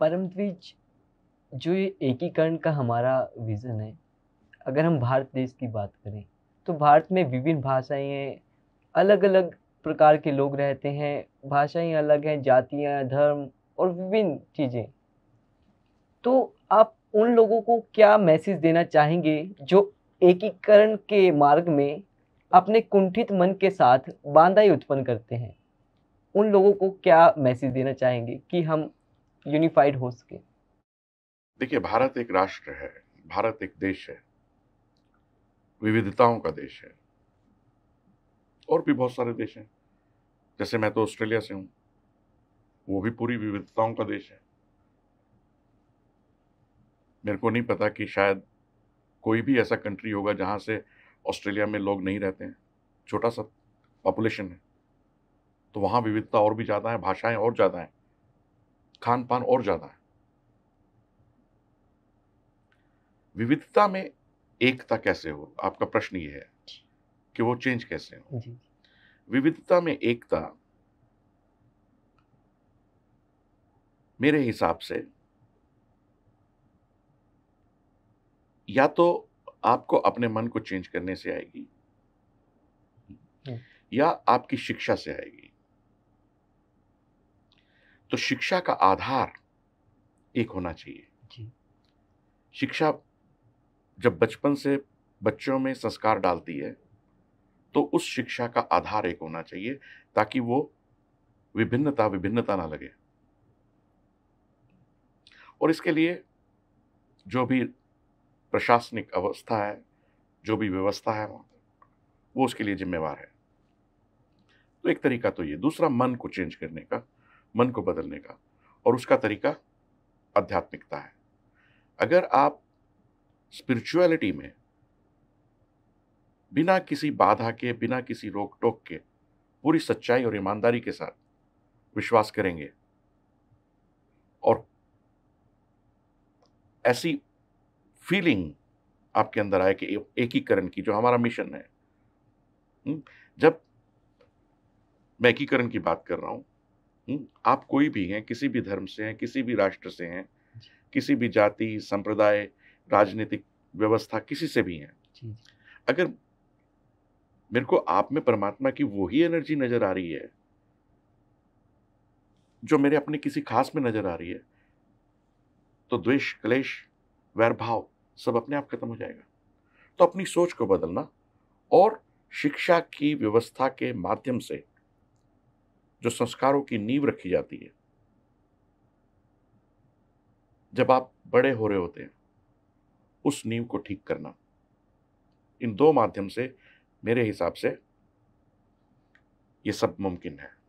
परम द्विज, जो ये एकीकरण का हमारा विज़न है। अगर हम भारत देश की बात करें तो भारत में विभिन्न भाषाएँ हैं अलग अलग प्रकार के लोग रहते हैं, भाषाएँ अलग हैं, जातियाँ, धर्म और विभिन्न चीज़ें। तो आप उन लोगों को क्या मैसेज देना चाहेंगे, जो एकीकरण के मार्ग में अपने कुंठित मन के साथ बांधाई उत्पन्न करते हैं? उन लोगों को क्या मैसेज देना चाहेंगे कि हम यूनिफाइड हो सके। देखिए, भारत एक राष्ट्र है, भारत एक देश है, विविधताओं का देश है, और भी बहुत सारे देश हैं। जैसे मैं तो ऑस्ट्रेलिया से हूँ, वो भी पूरी विविधताओं का देश है। मेरे को नहीं पता कि शायद कोई भी ऐसा कंट्री होगा जहाँ से ऑस्ट्रेलिया में लोग नहीं रहते हैं, छोटा सा पॉपुलेशन है तो वहाँ विविधता और भी ज़्यादा है, भाषाएँ और ज़्यादा हैं। खान पान और ज़्यादा है। विविधता में एकता कैसे हो? आपका प्रश्न ये है कि वो चेंज कैसे हो? विविधता में एकता मेरे हिसाब से या तो आपको अपने मन को चेंज करने से आएगी हम्म। या आपकी शिक्षा से आएगी। तो शिक्षा का आधार एक होना चाहिए। जी। शिक्षा जब बचपन से बच्चों में संस्कार डालती है तो उस शिक्षा का आधार एक होना चाहिए ताकि वो विभिन्नता विभिन्नता ना लगे। और इसके लिए जो भी प्रशासनिक अवस्था है जो भी व्यवस्था है वहाँ पर, वो उसके लिए जिम्मेवार है। तो एक तरीका तो ये। दूसरा मन को चेंज करने का। मन को बदलने का और उसका तरीका आध्यात्मिकता है। अगर आप स्पिरिचुअलिटी में बिना किसी बाधा के बिना किसी रोक टोक के पूरी सच्चाई और ईमानदारी के साथ विश्वास करेंगे और ऐसी फीलिंग आपके अंदर आए कि एकीकरण की जो हमारा मिशन है। हम्म, जब मैं एकीकरण की बात कर रहा हूँ हम्म, आप कोई भी हैं किसी भी धर्म से हैं किसी भी राष्ट्र से हैं किसी भी जाति संप्रदाय राजनीतिक व्यवस्था किसी से भी हैं। अगर मेरे को आप में परमात्मा की वही एनर्जी नज़र आ रही है जो मेरे अपने किसी खास में नज़र आ रही है तो द्वेष क्लेश वैर भाव सब अपने आप खत्म हो जाएगा। तो अपनी सोच को बदलना और शिक्षा की व्यवस्था के माध्यम से जो संस्कारों की नींव रखी जाती है। जब आप बड़े हो रहे होते हैं, उस नींव को ठीक करना। इन दो माध्यम से मेरे हिसाब से ये सब मुमकिन है।